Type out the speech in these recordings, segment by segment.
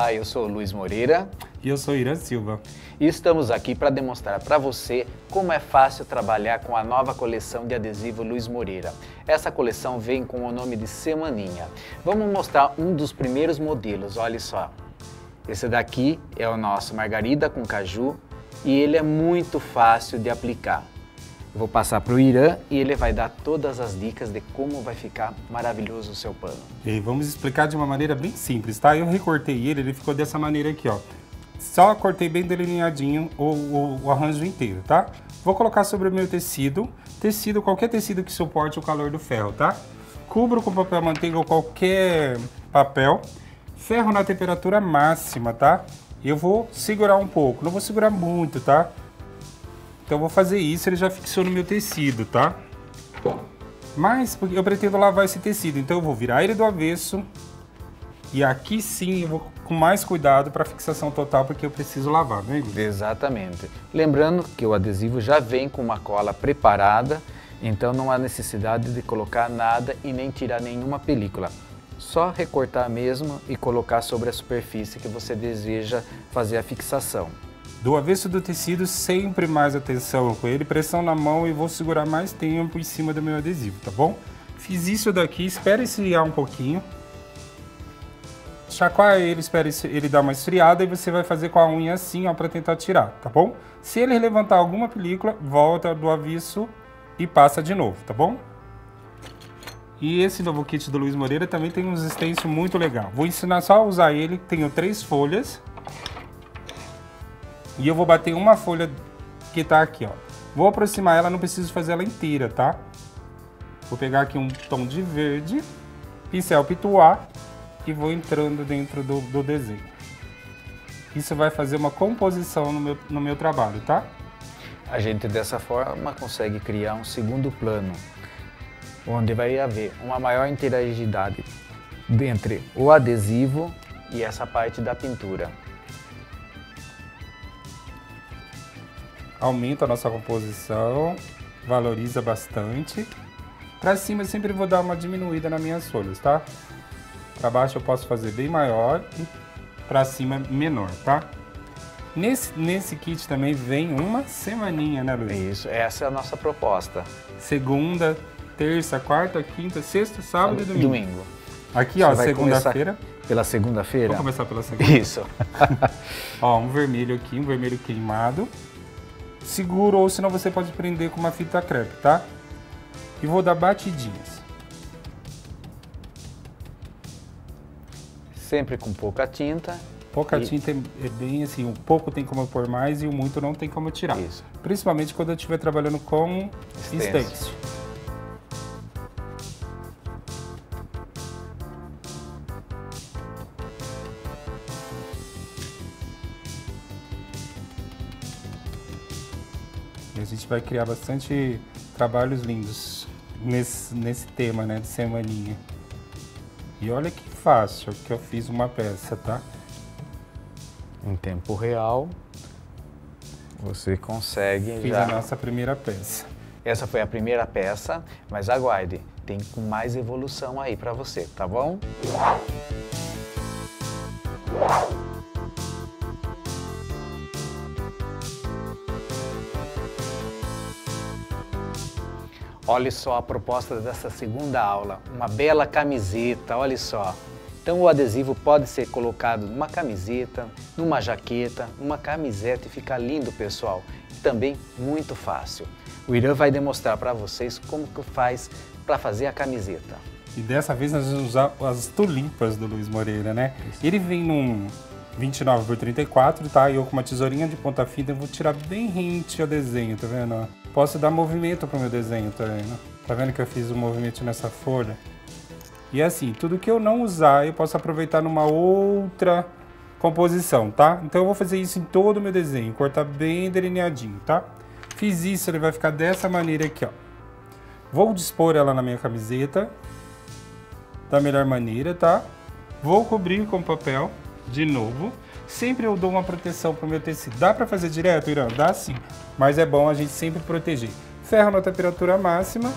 Olá, eu sou Luiz Moreira. E eu sou Irã Silva. E estamos aqui para demonstrar para você como é fácil trabalhar com a nova coleção de adesivo Luiz Moreira. Essa coleção vem com o nome de Semaninha. Vamos mostrar um dos primeiros modelos, olha só. Esse daqui é o nosso Margarida com Caju e ele é muito fácil de aplicar. Eu vou passar para o Irã e ele vai dar todas as dicas de como vai ficar maravilhoso o seu pano. E vamos explicar de uma maneira bem simples, tá? Eu recortei ele, ele ficou dessa maneira aqui, ó. Só cortei bem delineadinho o, o, o arranjo inteiro, tá? Vou colocar sobre o meu tecido, tecido, qualquer tecido que suporte o calor do ferro, tá? Cubro com papel manteiga ou qualquer papel, ferro na temperatura máxima, tá? Eu vou segurar um pouco, não vou segurar muito, tá? Então eu vou fazer isso, ele já fixou no meu tecido, tá? Mas eu pretendo lavar esse tecido, então eu vou virar ele do avesso. E aqui sim eu vou com mais cuidado para fixação total, porque eu preciso lavar, né? Exatamente. Lembrando que o adesivo já vem com uma cola preparada, então não há necessidade de colocar nada e nem tirar nenhuma película. Só recortar mesmo e colocar sobre a superfície que você deseja fazer a fixação. Do avesso do tecido, sempre mais atenção com ele, pressão na mão e vou segurar mais tempo em cima do meu adesivo, tá bom? Fiz isso daqui, espera esfriar um pouquinho. Chacoalha ele, espera ele dar uma esfriada e você vai fazer com a unha assim, ó, para tentar tirar, tá bom? Se ele levantar alguma película, volta do avesso e passa de novo, tá bom? E esse novo kit do Luiz Moreira também tem uns stencils muito legal. Vou ensinar só a usar ele, tenho três folhas. E eu vou bater uma folha que tá aqui, ó. Vou aproximar ela, não preciso fazer ela inteira, tá? Vou pegar aqui um tom de verde, pincel pituar e vou entrando dentro do, do desenho. Isso vai fazer uma composição no meu, no meu trabalho, tá? A gente dessa forma consegue criar um segundo plano, onde vai haver uma maior interatividade entre o adesivo e essa parte da pintura. Aumenta a nossa composição, valoriza bastante. Para cima eu sempre vou dar uma diminuída nas minhas folhas, tá? Para baixo eu posso fazer bem maior e para cima menor, tá? Nesse, nesse kit também vem uma semaninha, né, Luiz? Isso, essa é a nossa proposta. Segunda, terça, quarta, quinta, sexta, sábado, e domingo. domingo. Aqui, ó, segunda-feira. Pela segunda-feira? Vamos começar pela segunda. Isso. ó, um vermelho aqui, um vermelho queimado seguro ou senão você pode prender com uma fita crepe, tá? E vou dar batidinhas. Sempre com pouca tinta. Pouca e... tinta é bem assim, um pouco tem como pôr mais e o muito não tem como tirar. Isso. Principalmente quando eu estiver trabalhando com stencil. Vai criar bastante trabalhos lindos nesse, nesse tema, né, de semaninha. E olha que fácil que eu fiz uma peça, tá? Em tempo real, você consegue Fiz já... a nossa primeira peça. Essa foi a primeira peça, mas aguarde, tem mais evolução aí para você, tá bom? Olha só a proposta dessa segunda aula, uma bela camiseta, olha só. Então o adesivo pode ser colocado numa camiseta, numa jaqueta, numa camiseta e ficar lindo, pessoal. E também muito fácil. O Irã vai demonstrar para vocês como que faz para fazer a camiseta. E dessa vez nós vamos usar as tulipas do Luiz Moreira, né? Ele vem num 29 por 34, tá? E eu com uma tesourinha de ponta fina vou tirar bem rente o desenho, tá vendo? Posso dar movimento pro meu desenho também, né? Tá vendo que eu fiz um movimento nessa folha? E assim, tudo que eu não usar, eu posso aproveitar numa outra composição, tá? Então eu vou fazer isso em todo o meu desenho, cortar bem delineadinho, tá? Fiz isso, ele vai ficar dessa maneira aqui, ó. Vou dispor ela na minha camiseta da melhor maneira, tá? Vou cobrir com papel de novo. Sempre eu dou uma proteção para o meu tecido. Dá para fazer direto, Irã? Dá sim. Mas é bom a gente sempre proteger. Ferro na temperatura máxima.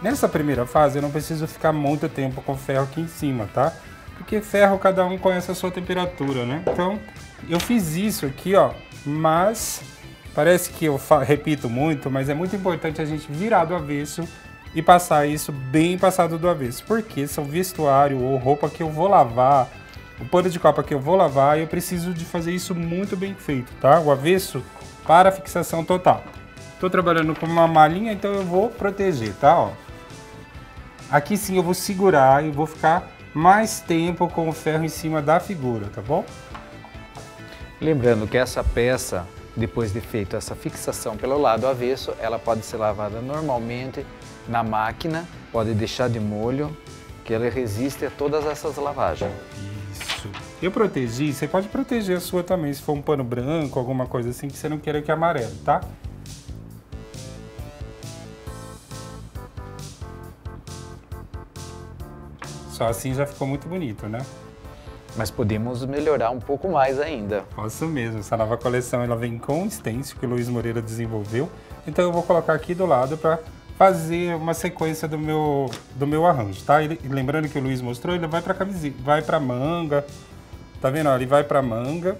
Nessa primeira fase eu não preciso ficar muito tempo com o ferro aqui em cima, tá? Porque ferro cada um conhece a sua temperatura, né? Então eu fiz isso aqui, ó, mas parece que eu repito muito, mas é muito importante a gente virar do avesso e passar isso bem passado do avesso. Porque são vestuário ou roupa que eu vou lavar, o pano de copa que eu vou lavar, eu preciso de fazer isso muito bem feito, tá? O avesso para fixação total. Estou trabalhando com uma malinha, então eu vou proteger, tá? Ó. Aqui sim eu vou segurar e vou ficar mais tempo com o ferro em cima da figura, tá bom? Lembrando que essa peça, depois de feito essa fixação pelo lado avesso, ela pode ser lavada normalmente na máquina, pode deixar de molho, que ela resiste a todas essas lavagens. Isso. Eu protegi, você pode proteger a sua também, se for um pano branco, alguma coisa assim que você não queira que amarele, tá? Só assim já ficou muito bonito, né? Mas podemos melhorar um pouco mais ainda. Posso mesmo. Essa nova coleção ela vem com um stencil que o Luiz Moreira desenvolveu. Então eu vou colocar aqui do lado para fazer uma sequência do meu, do meu arranjo, tá? E, lembrando que o Luiz mostrou, ele vai para camiseta, vai para manga. Tá vendo? Ele vai para manga.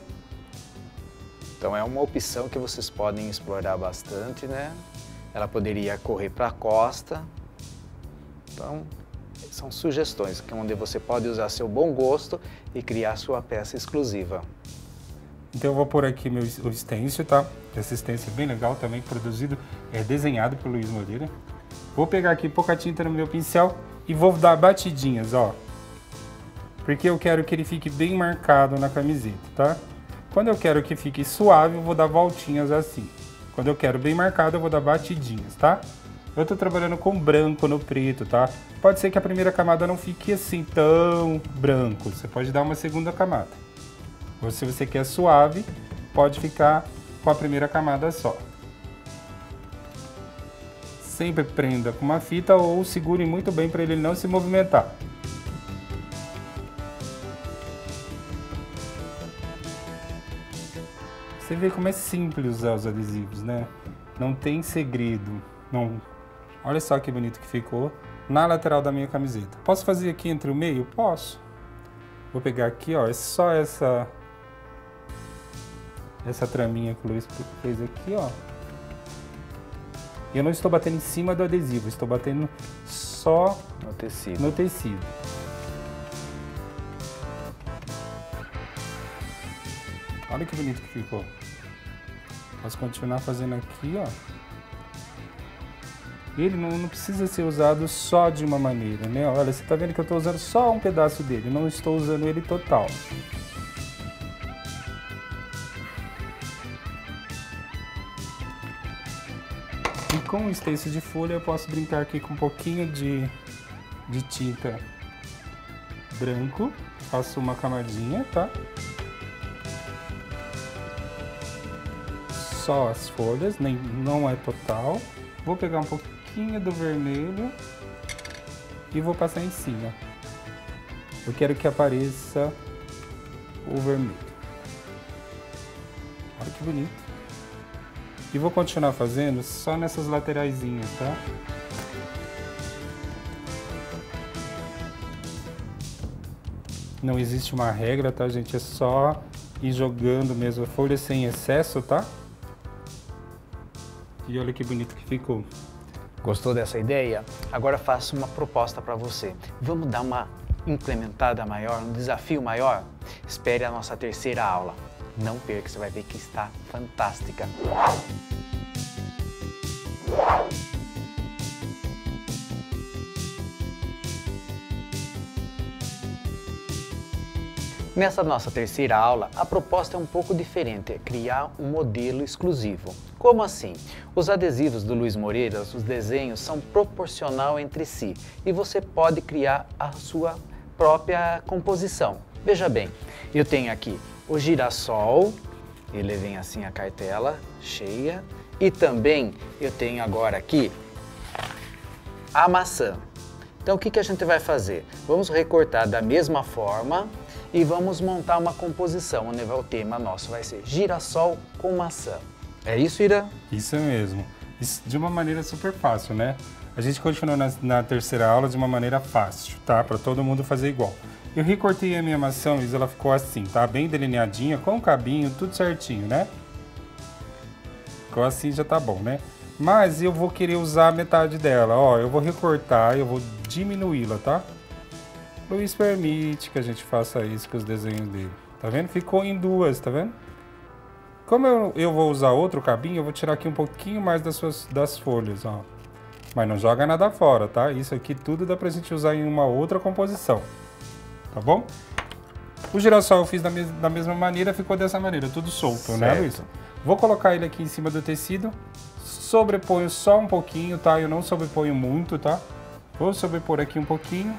Então é uma opção que vocês podem explorar bastante, né? Ela poderia correr para a costa. Então são sugestões é onde você pode usar seu bom gosto e criar sua peça exclusiva. Então eu vou pôr aqui meu, o stencil, tá? Esse stencil é bem legal também, produzido, é desenhado pelo Luiz Moreira. Vou pegar aqui pouca tinta no meu pincel e vou dar batidinhas, ó. Porque eu quero que ele fique bem marcado na camiseta, tá? Quando eu quero que fique suave, eu vou dar voltinhas assim. Quando eu quero bem marcado, eu vou dar batidinhas, tá? Eu estou trabalhando com branco no preto, tá? Pode ser que a primeira camada não fique assim tão branco. Você pode dar uma segunda camada. Ou se você quer suave, pode ficar com a primeira camada só. Sempre prenda com uma fita ou segure muito bem para ele não se movimentar. Você vê como é simples usar os adesivos, né? Não tem segredo. Não Olha só que bonito que ficou na lateral da minha camiseta. Posso fazer aqui entre o meio? Posso. Vou pegar aqui, ó, é só essa essa traminha que o Luiz fez aqui, ó. E eu não estou batendo em cima do adesivo, estou batendo só no tecido. No tecido. Olha que bonito que ficou. Posso continuar fazendo aqui, ó ele não, não, precisa ser usado só de uma maneira, né? Olha, você está vendo que eu estou usando só um pedaço dele, não estou usando ele total. E com o stencil de folha eu posso brincar aqui com um pouquinho de, de tinta branco. Faço uma camadinha, tá? Só as folhas, nem, não é total. Vou pegar um pouquinho pouquinho do vermelho e vou passar em cima. Eu quero que apareça o vermelho. Olha que bonito. E vou continuar fazendo só nessas lateraisinhas, tá? Não existe uma regra, tá, gente? É só ir jogando mesmo a folha sem excesso, tá? E olha que bonito que ficou. Gostou dessa ideia? Agora faço uma proposta para você. Vamos dar uma implementada maior, um desafio maior? Espere a nossa terceira aula. Não perca, você vai ver que está fantástica. Nessa nossa terceira aula, a proposta é um pouco diferente, é criar um modelo exclusivo. Como assim? Os adesivos do Luiz Moreira, os desenhos, são proporcional entre si e você pode criar a sua própria composição. Veja bem, eu tenho aqui o girassol, ele vem assim a cartela cheia, e também eu tenho agora aqui a maçã. Então o que, que a gente vai fazer? Vamos recortar da mesma forma e vamos montar uma composição, onde o tema nosso vai ser girassol com maçã. É isso, Ira? Isso mesmo. Isso de uma maneira super fácil, né? A gente continua na, na terceira aula de uma maneira fácil, tá? Para todo mundo fazer igual. Eu recortei a minha maçã, Luiz, ela ficou assim, tá? Bem delineadinha, com o cabinho, tudo certinho, né? Ficou assim, já tá bom, né? Mas eu vou querer usar metade dela, ó. Eu vou recortar, eu vou diminuí-la, tá? Luiz permite que a gente faça isso com os desenhos dele. Tá vendo? Ficou em duas, tá vendo? Como eu, eu vou usar outro cabinho, eu vou tirar aqui um pouquinho mais das, suas, das folhas, ó. Mas não joga nada fora, tá? Isso aqui tudo dá pra gente usar em uma outra composição. Tá bom? O girassol eu fiz da, mes da mesma maneira, ficou dessa maneira, tudo solto, né, certo. né, Luiz? Vou colocar ele aqui em cima do tecido. Sobreponho só um pouquinho, tá? Eu não sobreponho muito, tá? Vou sobrepor aqui um pouquinho.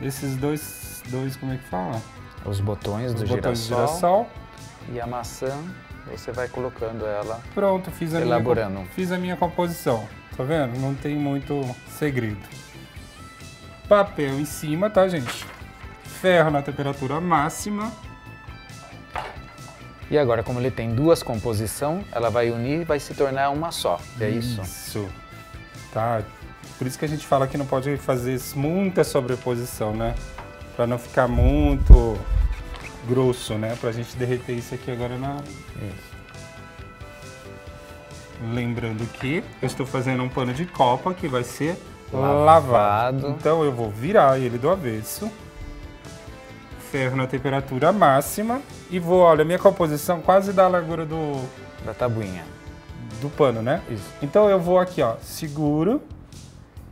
Esses dois, dois como é que fala? Os botões Os do botões girassol. girassol. E a maçã, você vai colocando ela. Pronto, fiz a, elaborando. Minha, fiz a minha composição. Tá vendo? Não tem muito segredo. Papel em cima, tá, gente? Ferro na temperatura máxima. E agora, como ele tem duas composições, ela vai unir e vai se tornar uma só. É isso? Isso. Tá. Por isso que a gente fala que não pode fazer muita sobreposição, né? Para não ficar muito grosso, né? Pra gente derreter isso aqui agora na... Isso. Lembrando que eu estou fazendo um pano de copa que vai ser lavado. lavado. Então eu vou virar ele do avesso. Ferro na temperatura máxima. E vou, olha, minha composição quase dá a largura do... Da tabuinha. Do pano, né? Isso. Então eu vou aqui, ó, seguro.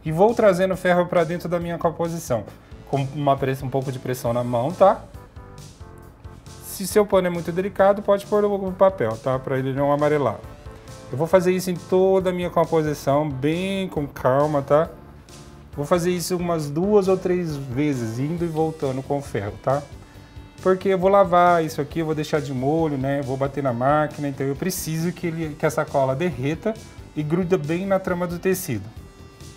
E vou trazendo o ferro para dentro da minha composição. Com uma pressão, um pouco de pressão na mão, tá? Se seu pano é muito delicado, pode pôr o papel, tá? Para ele não amarelar. Eu vou fazer isso em toda a minha composição, bem com calma, tá? Vou fazer isso umas duas ou três vezes, indo e voltando com o ferro, tá? Porque eu vou lavar isso aqui, eu vou deixar de molho, né? Vou bater na máquina, então eu preciso que, ele, que essa cola derreta e gruda bem na trama do tecido.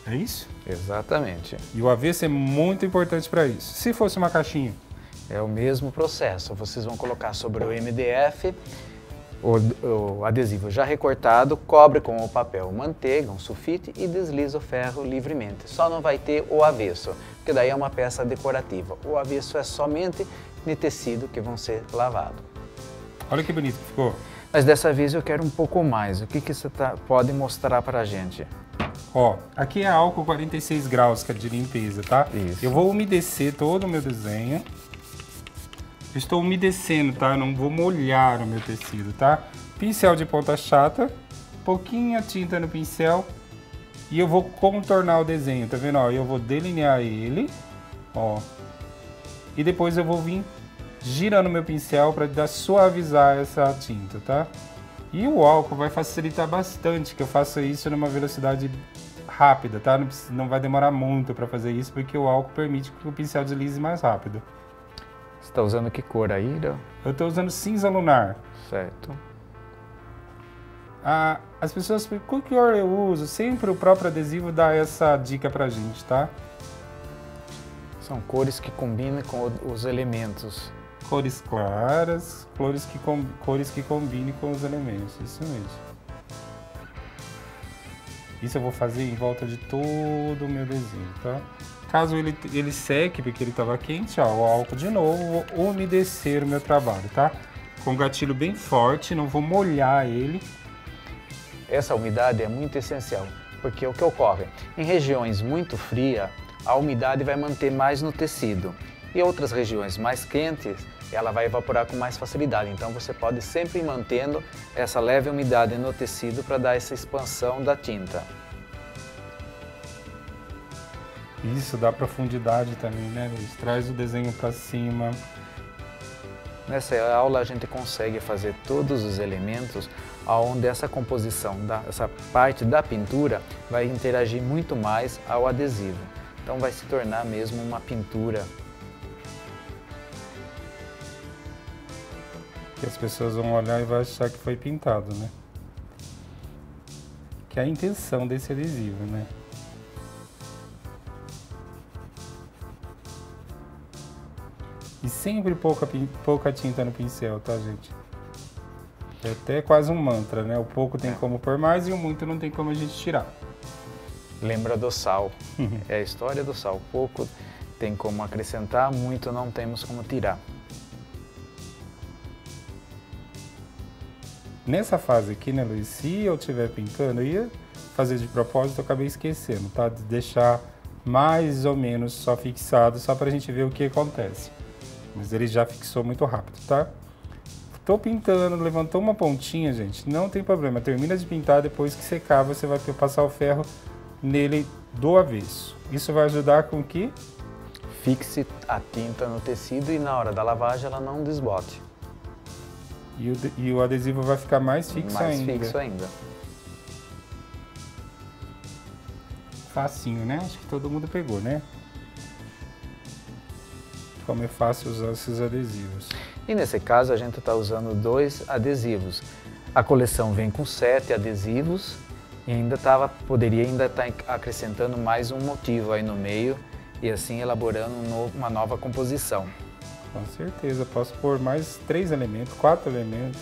É isso? Exatamente. E o avesso é muito importante para isso. Se fosse uma caixinha? É o mesmo processo. Vocês vão colocar sobre o MDF o, o, adesivo já recortado, cobre com o papel manteiga, um sulfite e desliza o ferro livremente. Só não vai ter o avesso, porque daí é uma peça decorativa. O avesso é somente de tecido que vão ser lavados. Olha que bonito que ficou. Mas dessa vez eu quero um pouco mais. O que, que você tá, pode mostrar para a gente? Ó, aqui é álcool 46 graus, que é de limpeza, tá? Isso. Eu vou umedecer todo o meu desenho estou umedecendo, tá? não vou molhar o meu tecido, tá? Pincel de ponta chata, pouquinha tinta no pincel e eu vou contornar o desenho, tá vendo? Ó, eu vou delinear ele, ó. E depois eu vou vir girando meu pincel para suavizar essa tinta, tá? E o álcool vai facilitar bastante que eu faça isso numa velocidade rápida, tá? Não, não vai demorar muito para fazer isso, porque o álcool permite que o pincel deslize mais rápido. Está usando que cor aí? Eu estou usando cinza lunar. Certo. Ah, as pessoas qual cor eu uso? Sempre o próprio adesivo dá essa dica pra gente, tá? São cores que combinam com os elementos. Cores claras, cores que, com, cores que combinem com os elementos, isso mesmo. Isso eu vou fazer em volta de todo o meu desenho, tá? Caso ele, ele seque, porque ele estava quente, ó, o álcool de novo, vou umedecer o meu trabalho, tá? Com um gatilho bem forte, não vou molhar ele. Essa umidade é muito essencial, porque o que ocorre? Em regiões muito frias, a umidade vai manter mais no tecido. E outras regiões mais quentes, ela vai evaporar com mais facilidade. Então você pode sempre ir mantendo essa leve umidade no tecido para dar essa expansão da tinta. Isso dá profundidade também, né, Luiz? Traz o desenho para cima. Nessa aula a gente consegue fazer todos os elementos onde essa composição, essa parte da pintura vai interagir muito mais ao adesivo. Então vai se tornar mesmo uma pintura. Que as pessoas vão olhar e vão achar que foi pintado, né? Que é a intenção desse adesivo, né? E sempre pouca, pouca tinta no pincel, tá, gente? É até quase um mantra, né? O pouco tem como pôr mais e o muito não tem como a gente tirar. Lembra do sal. é a história do sal. Pouco tem como acrescentar, muito não temos como tirar. Nessa fase aqui, né, Luiz, se eu estiver pintando, eu ia fazer de propósito, eu acabei esquecendo, tá? De deixar mais ou menos só fixado, só para a gente ver o que acontece. Mas ele já fixou muito rápido, tá? Tô pintando, levantou uma pontinha, gente, não tem problema. Termina de pintar, depois que secar, você vai passar o ferro nele do avesso. Isso vai ajudar com que fixe a tinta no tecido e na hora da lavagem ela não desbote. E o, e o adesivo vai ficar mais fixo mais ainda. Mais fixo ainda. Facinho, né? Acho que todo mundo pegou, né? Como é fácil usar esses adesivos. E nesse caso a gente está usando dois adesivos. A coleção vem com sete adesivos e ainda tava, poderia ainda estar tá acrescentando mais um motivo aí no meio e assim elaborando uma nova composição. Com certeza, posso pôr mais três elementos, quatro elementos.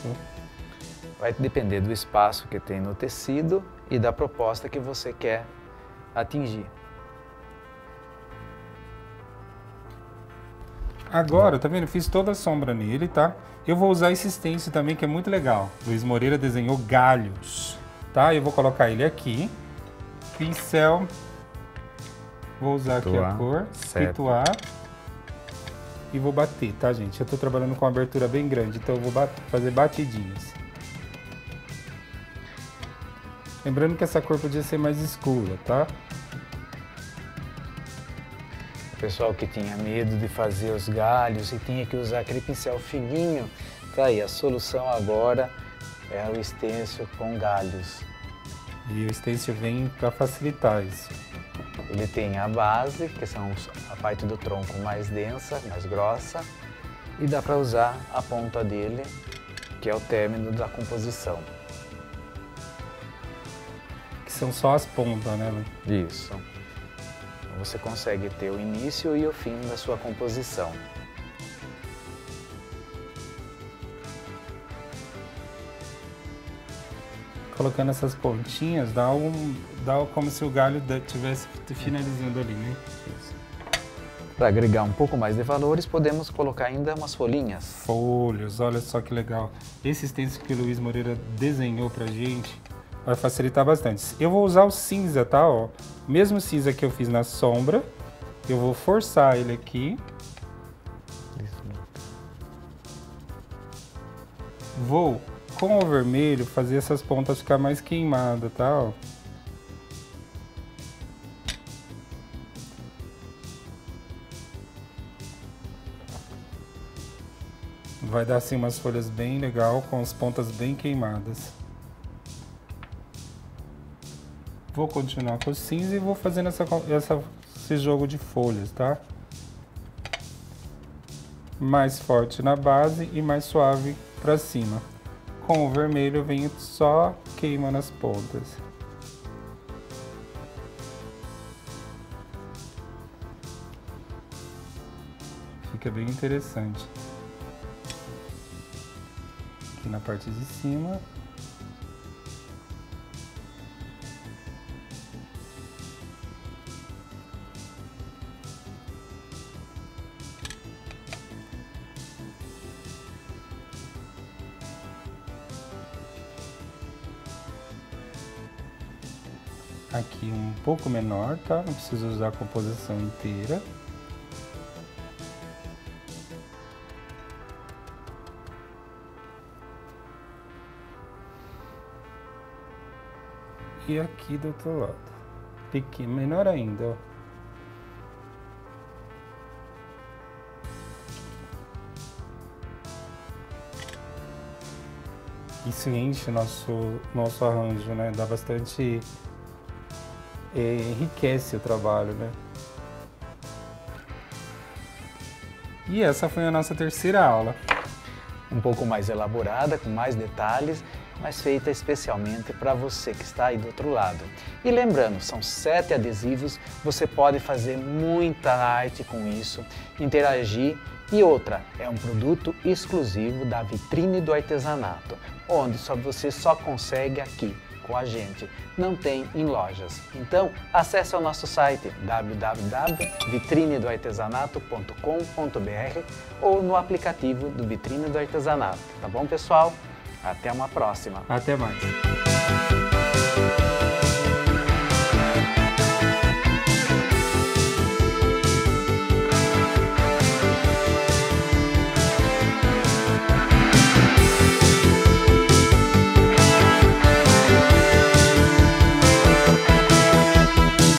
Vai depender do espaço que tem no tecido e da proposta que você quer atingir. Agora, tá vendo? Fiz toda a sombra nele, tá? Eu vou usar esse stencil também, que é muito legal. Luiz Moreira desenhou galhos, tá? Eu vou colocar ele aqui. Pincel Vou usar aqui a cor, escrito A. E vou bater, tá, gente? Eu tô trabalhando com uma abertura bem grande, então eu vou bat fazer batidinhas. Lembrando que essa cor podia ser mais escura, tá? Pessoal que tinha medo de fazer os galhos e tinha que usar aquele pincel fininho, tá aí, a solução agora é o stencil com galhos. E o stencil vem para facilitar isso. Ele tem a base, que são a parte do tronco mais densa, mais grossa, e dá para usar a ponta dele, que é o término da composição. Que são só as pontas, né? Isso. Você consegue ter o início e o fim da sua composição. colocando essas pontinhas, dá um, dá como se o galho estivesse finalizando ali, né? Para agregar um pouco mais de valores, podemos colocar ainda umas folhinhas. Folhas, olha só que legal. Esse stencil que o Luiz Moreira desenhou pra gente vai facilitar bastante. Eu vou usar o cinza, tá? Ó, mesmo cinza que eu fiz na sombra, eu vou forçar ele aqui. Vou com o vermelho fazer essas pontas ficar mais queimadas, tá? Ó. Vai dar assim umas folhas bem legal com as pontas bem queimadas. Vou continuar com o cinza e vou fazendo essa, essa, esse jogo de folhas, tá? Mais forte na base e mais suave para cima. Com o vermelho eu venho só queimando as pontas. Fica bem interessante. Aqui na parte de cima pouco menor, tá? Não precisa usar a composição inteira. E aqui do outro lado. Pequeno, menor ainda, ó. Isso enche nosso, nosso arranjo, né? Dá bastante enriquece o trabalho, né? E essa foi a nossa terceira aula. Um pouco mais elaborada, com mais detalhes, mas feita especialmente para você que está aí do outro lado. E lembrando, são sete adesivos, você pode fazer muita arte com isso, interagir e outra, é um produto exclusivo da vitrine do artesanato, onde só você só consegue aqui com a gente. Não tem em lojas. Então, acesse o nosso site www.vitrinedoartesanato.com.br ou no aplicativo do Vitrine do Artesanato. Tá bom, pessoal? Até uma próxima. Até mais.